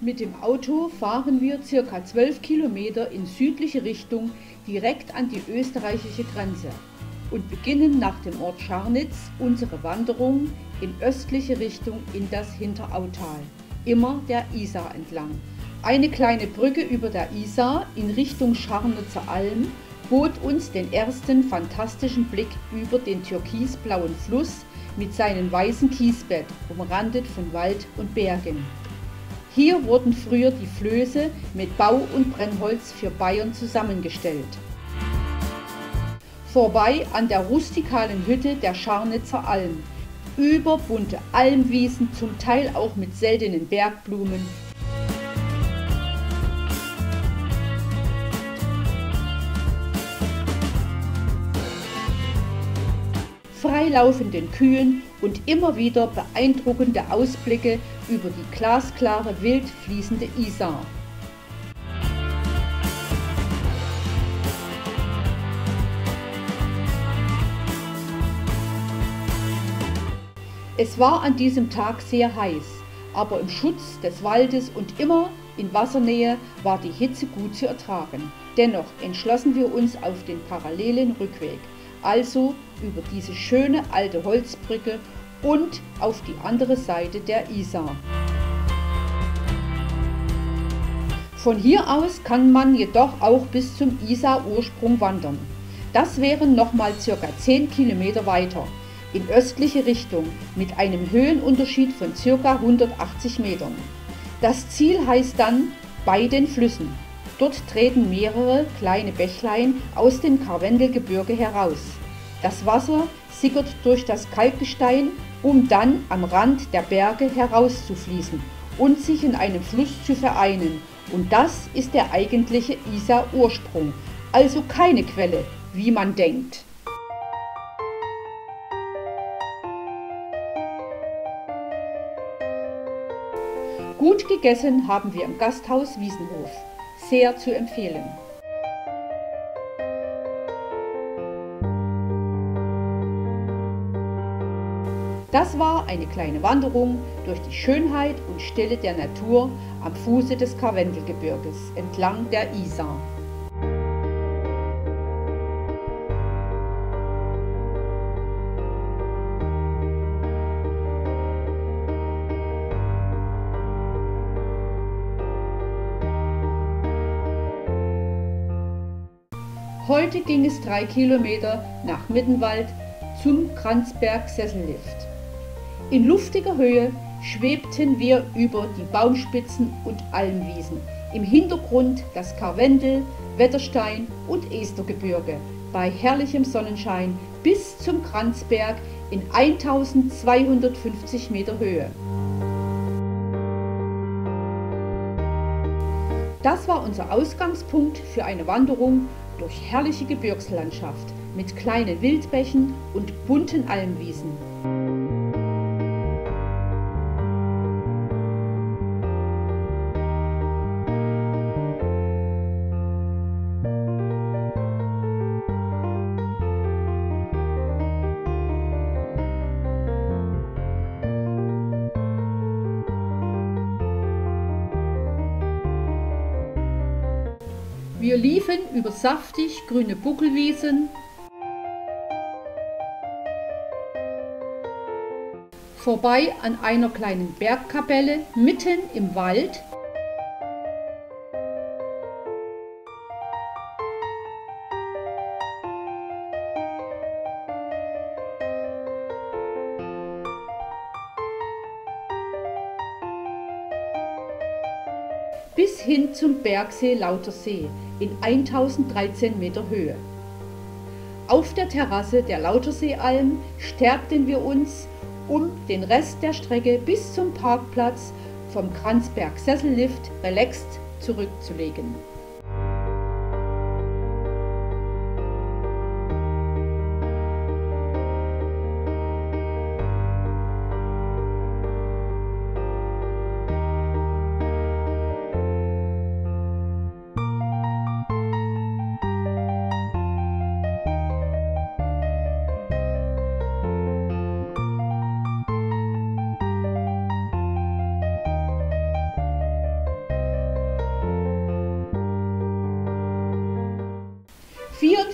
Mit dem Auto fahren wir circa 12 Kilometer in südliche Richtung direkt an die österreichische Grenze und beginnen nach dem Ort Scharnitz unsere Wanderung in östliche Richtung in das Hinterautal, immer der Isar entlang. Eine kleine Brücke über der Isar in Richtung Scharnitzer Alm bot uns den ersten fantastischen Blick über den türkisblauen Fluss mit seinem weißen Kiesbett, umrandet von Wald und Bergen. Hier wurden früher die Flöße mit Bau- und Brennholz für Bayern zusammengestellt. Vorbei an der rustikalen Hütte der Scharnitzer Alm, über bunte Almwiesen, zum Teil auch mit seltenen Bergblumen, freilaufenden Kühen und immer wieder beeindruckende Ausblicke über die glasklare, wild fließende Isar. Es war an diesem Tag sehr heiß, aber im Schutz des Waldes und immer in Wassernähe war die Hitze gut zu ertragen. Dennoch entschlossen wir uns auf den parallelen Rückweg, also über diese schöne alte Holzbrücke und auf die andere Seite der Isar. Von hier aus kann man jedoch auch bis zum Isar-Ursprung wandern. Das wären nochmal circa 10 Kilometer weiter in östliche Richtung mit einem Höhenunterschied von circa 180 Metern. Das Ziel heißt dann bei den Flüssen. Dort treten mehrere kleine Bächlein aus dem Karwendelgebirge heraus. Das Wasser sickert durch das Kalkgestein, um dann am Rand der Berge herauszufließen und sich in einem Fluss zu vereinen. Und das ist der eigentliche Isar-Ursprung, also keine Quelle, wie man denkt. Gut gegessen haben wir im Gasthaus Wiesenhof. Sehr zu empfehlen. Das war eine kleine Wanderung durch die Schönheit und Stille der Natur am Fuße des Karwendelgebirges entlang der Isar. Heute ging es drei Kilometer nach Mittenwald zum Kranzberg Sessellift. In luftiger Höhe schwebten wir über die Baumspitzen und Almwiesen. Im Hintergrund das Karwendel, Wetterstein und Estergebirge bei herrlichem Sonnenschein bis zum Kranzberg in 1250 Meter Höhe. Das war unser Ausgangspunkt für eine Wanderung durch herrliche Gebirgslandschaft mit kleinen Wildbächen und bunten Almwiesen. Wir liefen über saftig grüne Buckelwiesen, vorbei an einer kleinen Bergkapelle mitten im Wald, bis hin zum Bergsee Lautersee in 1013 Meter Höhe. Auf der Terrasse der Lauterseealm stärkten wir uns, um den Rest der Strecke bis zum Parkplatz vom Kranzberg Sessellift relaxed zurückzulegen.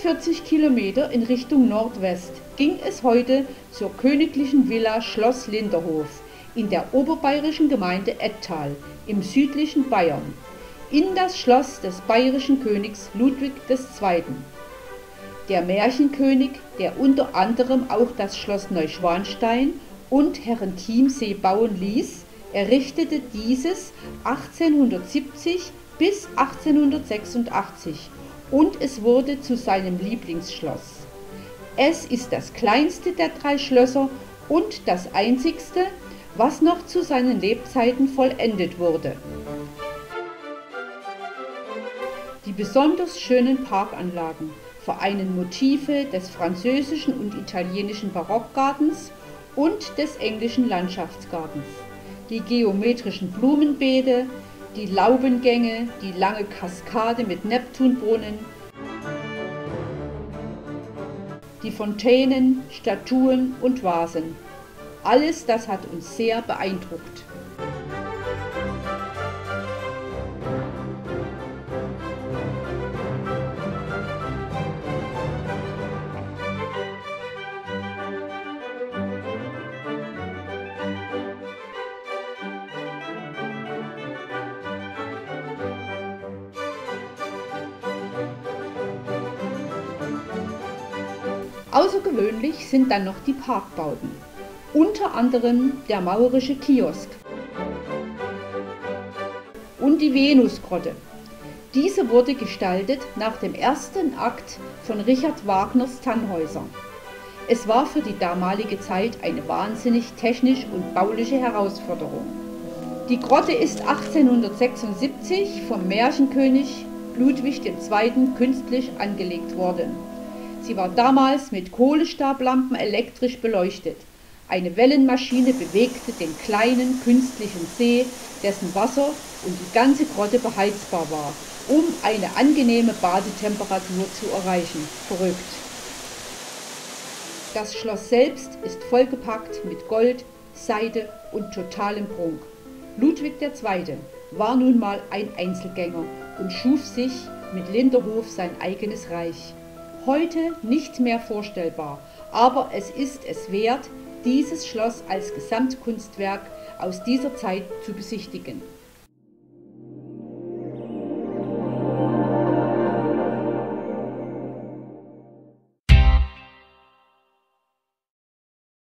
45 Kilometer in Richtung Nordwest ging es heute zur königlichen Villa Schloss Linderhof in der oberbayerischen Gemeinde Ettal im südlichen Bayern, in das Schloss des bayerischen Königs Ludwig II. Der Märchenkönig, der unter anderem auch das Schloss Neuschwanstein und Herrenchiemsee bauen ließ, errichtete dieses 1870 bis 1886 und es wurde zu seinem Lieblingsschloss. Es ist das kleinste der drei Schlösser und das einzigste, was noch zu seinen Lebzeiten vollendet wurde. Die besonders schönen Parkanlagen vereinen Motive des französischen und italienischen Barockgartens und des englischen Landschaftsgartens. Die geometrischen Blumenbeete, die Laubengänge, die lange Kaskade mit Neptunbrunnen, die Fontänen, Statuen und Vasen. Alles das hat uns sehr beeindruckt. Außergewöhnlich sind dann noch die Parkbauten, unter anderem der maurische Kiosk und die Venusgrotte. Diese wurde gestaltet nach dem ersten Akt von Richard Wagners Tannhäuser. Es war für die damalige Zeit eine wahnsinnig technisch und bauliche Herausforderung. Die Grotte ist 1876 vom Märchenkönig Ludwig II. künstlich angelegt worden. Sie war damals mit Kohlestablampen elektrisch beleuchtet. Eine Wellenmaschine bewegte den kleinen künstlichen See, dessen Wasser und die ganze Grotte beheizbar war, um eine angenehme Badetemperatur zu erreichen. Verrückt. Das Schloss selbst ist vollgepackt mit Gold, Seide und totalem Prunk. Ludwig II. war nun mal ein Einzelgänger und schuf sich mit Linderhof sein eigenes Reich heute nicht mehr vorstellbar, aber es ist es wert, dieses Schloss als Gesamtkunstwerk aus dieser Zeit zu besichtigen.